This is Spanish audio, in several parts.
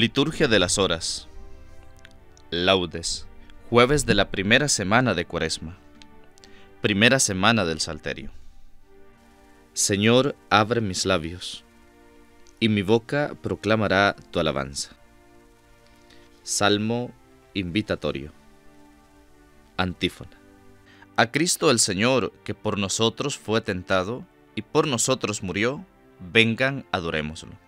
Liturgia de las Horas. Laudes. Jueves de la primera semana de Cuaresma. Primera semana del Salterio. Señor, abre mis labios, y mi boca proclamará tu alabanza. Salmo invitatorio. Antífona. A Cristo el Señor, que por nosotros fue tentado y por nosotros murió, vengan, adorémoslo.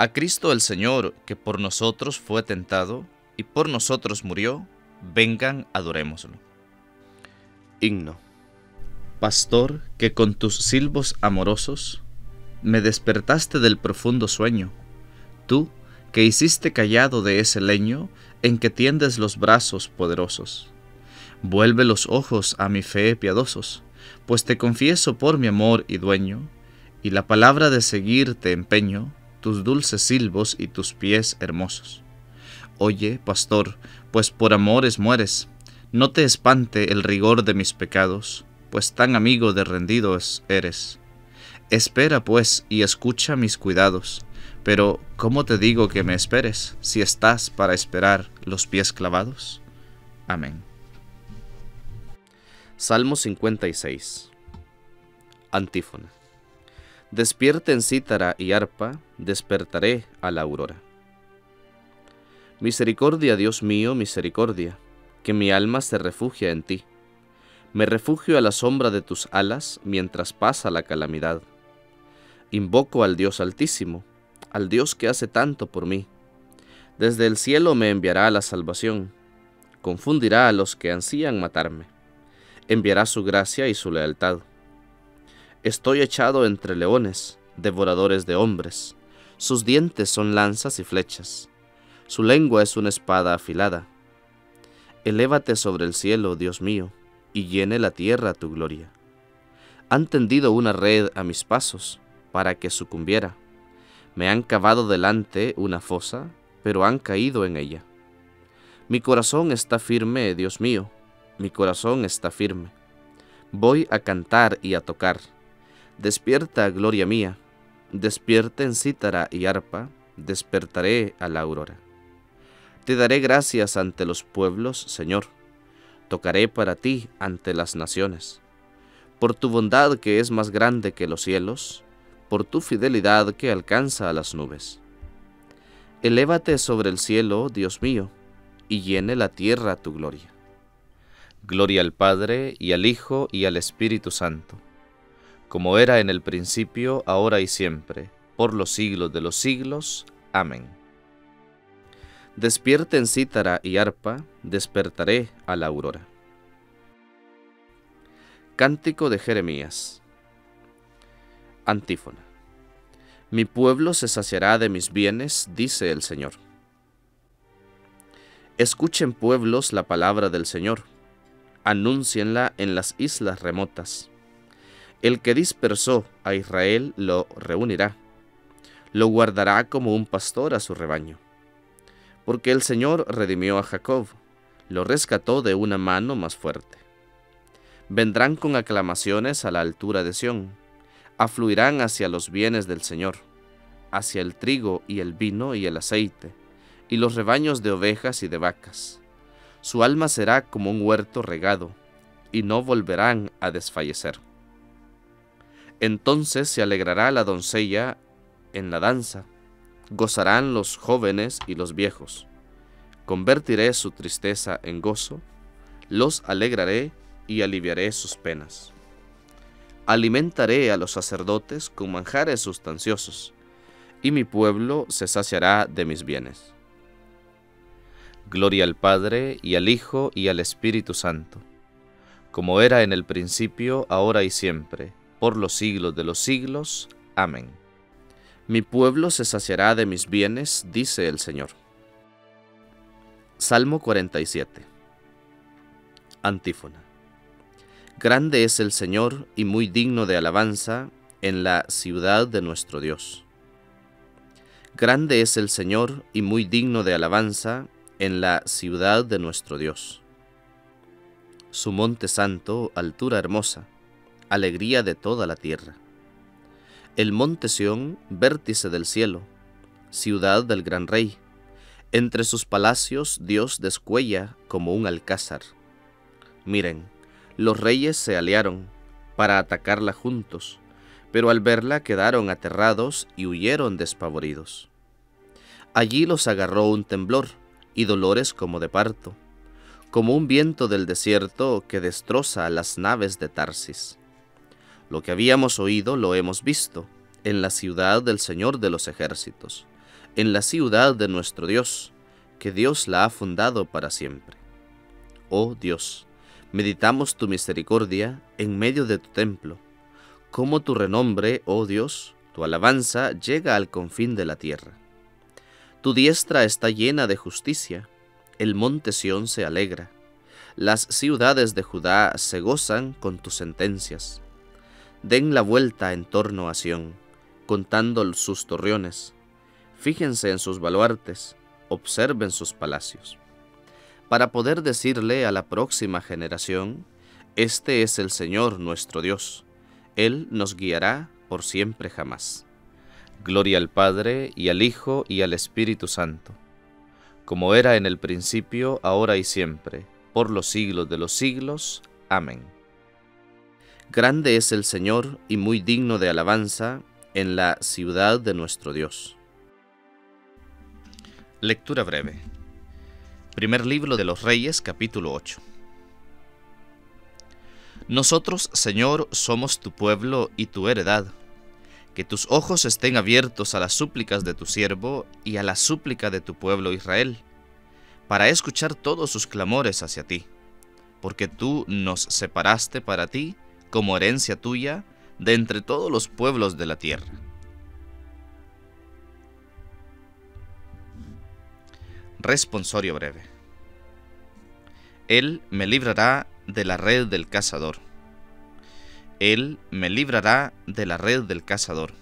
A Cristo el Señor, que por nosotros fue tentado y por nosotros murió, vengan, adorémoslo. Himno. Pastor, que con tus silbos amorosos me despertaste del profundo sueño, tú que hiciste callado de ese leño en que tiendes los brazos poderosos. Vuelve los ojos a mi fe piadosos, pues te confieso por mi amor y dueño, y la palabra de seguir te empeño, tus dulces silbos y tus pies hermosos. Oye, pastor, pues por amores mueres, no te espante el rigor de mis pecados, pues tan amigo de rendidos eres. Espera, pues, y escucha mis cuidados, pero ¿cómo te digo que me esperes si estás para esperar los pies clavados? Amén. Salmo 56 Antífona Despierten cítara y arpa, despertaré a la aurora. Misericordia, Dios mío, misericordia, que mi alma se refugia en ti. Me refugio a la sombra de tus alas mientras pasa la calamidad. Invoco al Dios Altísimo, al Dios que hace tanto por mí. Desde el cielo me enviará la salvación, confundirá a los que ansían matarme, enviará su gracia y su lealtad Estoy echado entre leones, devoradores de hombres. Sus dientes son lanzas y flechas. Su lengua es una espada afilada. Elévate sobre el cielo, Dios mío, y llene la tierra tu gloria. Han tendido una red a mis pasos, para que sucumbiera. Me han cavado delante una fosa, pero han caído en ella. Mi corazón está firme, Dios mío, mi corazón está firme. Voy a cantar y a tocar Despierta, gloria mía, despierta en cítara y arpa, despertaré a la aurora. Te daré gracias ante los pueblos, Señor, tocaré para ti ante las naciones. Por tu bondad que es más grande que los cielos, por tu fidelidad que alcanza a las nubes. Elévate sobre el cielo, Dios mío, y llene la tierra tu gloria. Gloria al Padre, y al Hijo, y al Espíritu Santo como era en el principio, ahora y siempre, por los siglos de los siglos. Amén. Despierten cítara y arpa, despertaré a la aurora. Cántico de Jeremías. Antífona. Mi pueblo se saciará de mis bienes, dice el Señor. Escuchen pueblos la palabra del Señor, anúncienla en las islas remotas el que dispersó a Israel lo reunirá, lo guardará como un pastor a su rebaño. porque el Señor redimió a Jacob, lo rescató de una mano más fuerte. Vendrán con aclamaciones a la altura de Sión, afluirán hacia los bienes del Señor, hacia el trigo y el vino y el aceite, y los rebaños de ovejas y de vacas. Su alma será como un huerto regado, y no volverán a desfallecer. Entonces se alegrará la doncella en la danza, gozarán los jóvenes y los viejos. Convertiré su tristeza en gozo, los alegraré y aliviaré sus penas. Alimentaré a los sacerdotes con manjares sustanciosos, y mi pueblo se saciará de mis bienes. Gloria al Padre, y al Hijo, y al Espíritu Santo, como era en el principio, ahora y siempre, por los siglos de los siglos. Amén. Mi pueblo se saciará de mis bienes, dice el Señor. Salmo 47 Antífona Grande es el Señor y muy digno de alabanza en la ciudad de nuestro Dios. Grande es el Señor y muy digno de alabanza en la ciudad de nuestro Dios. Su monte santo, altura hermosa, alegría de toda la tierra el monte Sión, vértice del cielo, ciudad del gran rey. Entre sus palacios Dios descuella como un alcázar. Miren, los reyes se aliaron para atacarla juntos, pero al verla quedaron aterrados y huyeron despavoridos. Allí los agarró un temblor y dolores como de parto, como un viento del desierto que destroza las naves de Tarsis. Lo que habíamos oído lo hemos visto en la ciudad del Señor de los ejércitos, en la ciudad de nuestro Dios, que Dios la ha fundado para siempre. Oh Dios, meditamos tu misericordia en medio de tu templo, como tu renombre, oh Dios, tu alabanza llega al confín de la tierra. Tu diestra está llena de justicia, el monte Sión se alegra, las ciudades de Judá se gozan con tus sentencias den la vuelta en torno a Sión, contando sus torreones. Fíjense en sus baluartes, observen sus palacios. Para poder decirle a la próxima generación, Este es el Señor nuestro Dios, Él nos guiará por siempre jamás. Gloria al Padre, y al Hijo, y al Espíritu Santo, como era en el principio, ahora y siempre, por los siglos de los siglos. Amén. Grande es el Señor y muy digno de alabanza en la ciudad de nuestro Dios. Lectura breve. Primer libro de los Reyes, capítulo 8. Nosotros, Señor, somos tu pueblo y tu heredad. Que tus ojos estén abiertos a las súplicas de tu siervo y a la súplica de tu pueblo Israel, para escuchar todos sus clamores hacia ti, porque tú nos separaste para ti como herencia tuya de entre todos los pueblos de la tierra. Responsorio breve. Él me librará de la red del cazador. Él me librará de la red del cazador.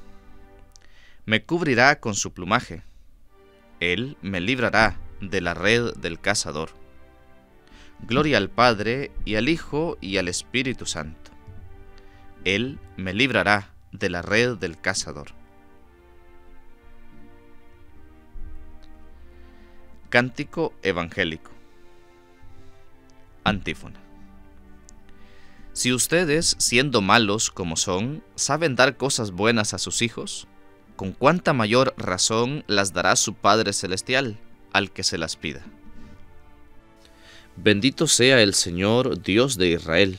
Me cubrirá con su plumaje. Él me librará de la red del cazador. Gloria al Padre y al Hijo y al Espíritu Santo él me librará de la red del cazador. Cántico evangélico. Antífona. Si ustedes, siendo malos como son, saben dar cosas buenas a sus hijos, con cuánta mayor razón las dará su Padre Celestial al que se las pida. Bendito sea el Señor Dios de Israel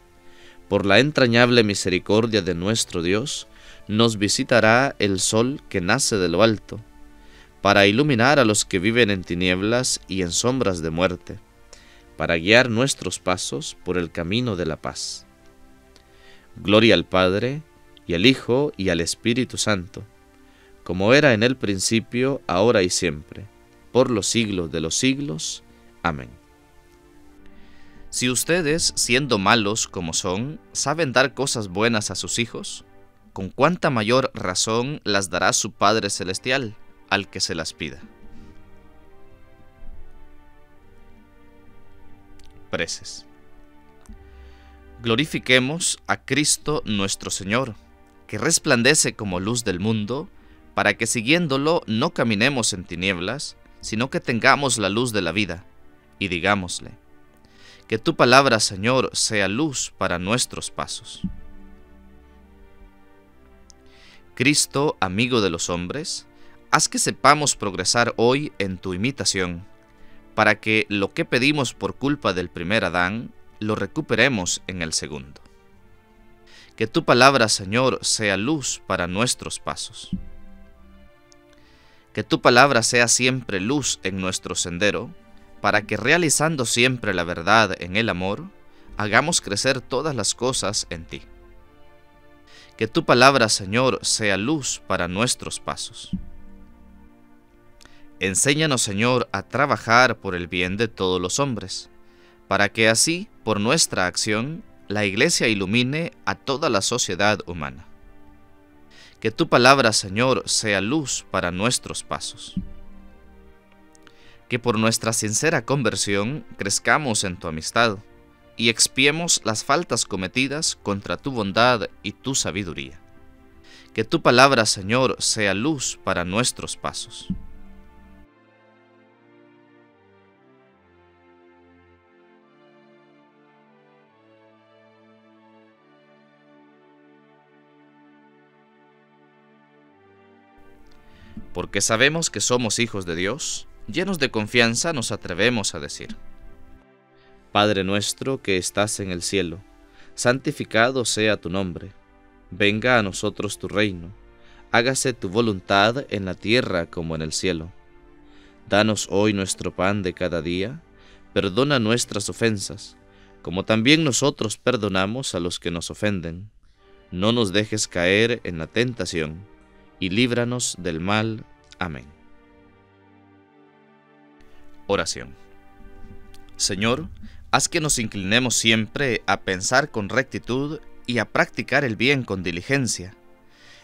Por la entrañable misericordia de nuestro Dios, nos visitará el sol que nace de lo alto, para iluminar a los que viven en tinieblas y en sombras de muerte, para guiar nuestros pasos por el camino de la paz. Gloria al Padre, y al Hijo, y al Espíritu Santo, como era en el principio, ahora y siempre, por los siglos de los siglos. Amén. Si ustedes, siendo malos como son, saben dar cosas buenas a sus hijos, con cuánta mayor razón las dará su Padre Celestial al que se las pida. Preces. Glorifiquemos a Cristo nuestro Señor, que resplandece como luz del mundo, para que siguiéndolo no caminemos en tinieblas, sino que tengamos la luz de la vida, y digámosle, que tu palabra, Señor, sea luz para nuestros pasos. Cristo, amigo de los hombres, haz que sepamos progresar hoy en tu imitación, para que lo que pedimos por culpa del primer Adán, lo recuperemos en el segundo. Que tu palabra, Señor, sea luz para nuestros pasos. Que tu palabra sea siempre luz en nuestro sendero, para que realizando siempre la verdad en el amor, hagamos crecer todas las cosas en ti. Que tu palabra, Señor, sea luz para nuestros pasos. Enséñanos, Señor, a trabajar por el bien de todos los hombres, para que así, por nuestra acción, la Iglesia ilumine a toda la sociedad humana. Que tu palabra, Señor, sea luz para nuestros pasos. Que por nuestra sincera conversión crezcamos en tu amistad y expiemos las faltas cometidas contra tu bondad y tu sabiduría. Que tu palabra, Señor, sea luz para nuestros pasos. Porque sabemos que somos hijos de Dios, llenos de confianza nos atrevemos a decir, Padre nuestro que estás en el cielo, santificado sea tu nombre, venga a nosotros tu reino, hágase tu voluntad en la tierra como en el cielo. Danos hoy nuestro pan de cada día, perdona nuestras ofensas, como también nosotros perdonamos a los que nos ofenden. No nos dejes caer en la tentación y líbranos del mal. Amén. Oración. Señor, haz que nos inclinemos siempre a pensar con rectitud y a practicar el bien con diligencia.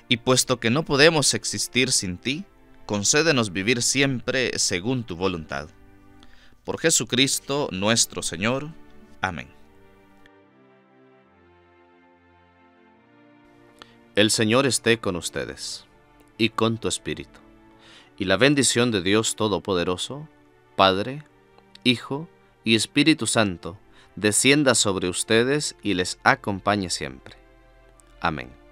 Y puesto que no podemos existir sin ti, concédenos vivir siempre según tu voluntad. Por Jesucristo nuestro Señor. Amén. El Señor esté con ustedes y con tu espíritu. Y la bendición de Dios Todopoderoso, Padre, Hijo y Espíritu Santo, descienda sobre ustedes y les acompañe siempre. Amén.